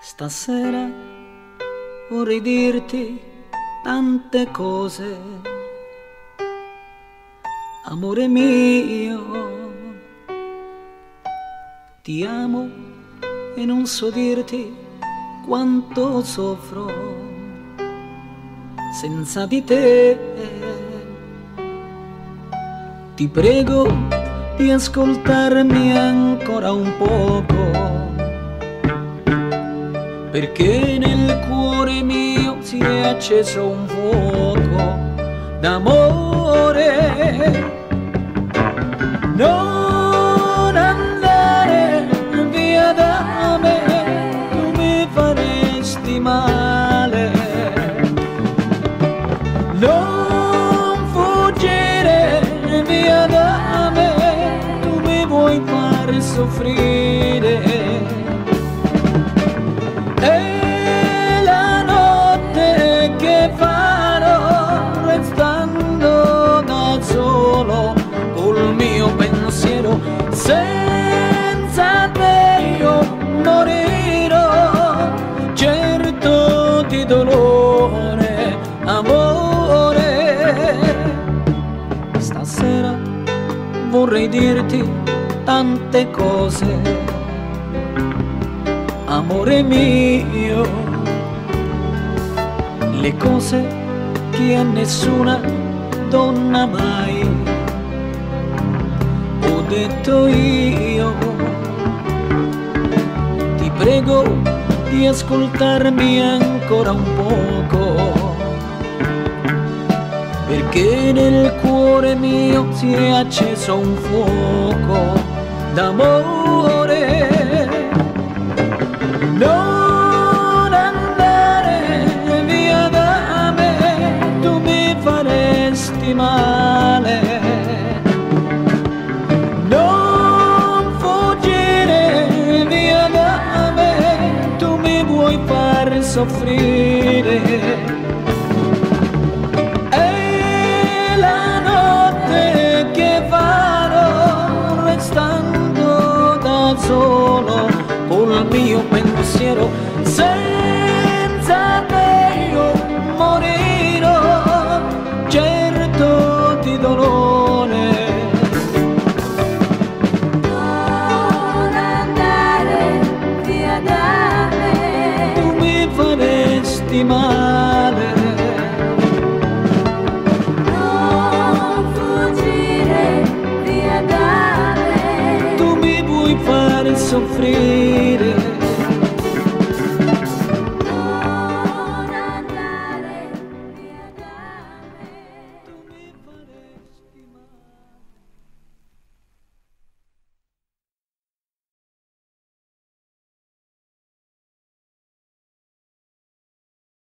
Stasera vorrei dirti tante cose, amore mio, ti amo e non so dirti quanto soffro senza di te. Ti prego di ascoltarmi ancora un poco perché nel cuore mio si è acceso un fuoco d'amore. Non andare via da me, tu mi faresti male. Non fuggire via da me, tu mi vuoi far soffrire. Di dolore amore stasera vorrei dirti tante cose amore mio, le cose che a nessuna donna mai ho detto io. Ti prego di ascoltarmi ancora un poco, perché nel cuore mio si è acceso un fuoco d'amore. Soffrire. E la notte che farò restando da solo col mio pensiero senza te faresti